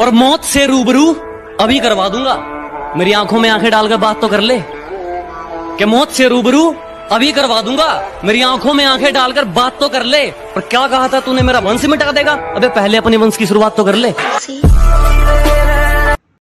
और मौत से रूबरू अभी करवा दूँगा। मेरी आँखों में आँखें डालकर बात तो कर ले। कि मौत से रूबरू अभी करवा दूँगा। मेरी आँखों में आँखें डालकर बात तो कर ले। पर क्या कहा था तूने मेरा वंश मिटा देगा? अबे पहले अपने वंश की शुरुआत तो कर ले। See?